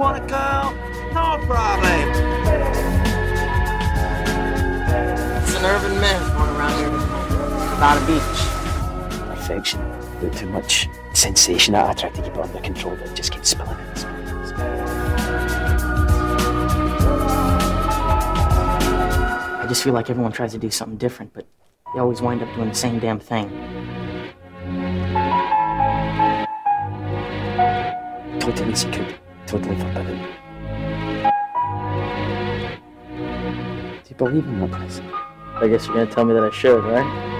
want to come? No problem. It's an urban myth going around here. about a beach. Perfection. But too much sensation. I try to keep it under control, but it just keeps spilling it. I just feel like everyone tries to do something different, but they always wind up doing the same damn thing. Totally secure. Totally forbidden. Do you believe in that place? I guess you're gonna tell me that I should, right?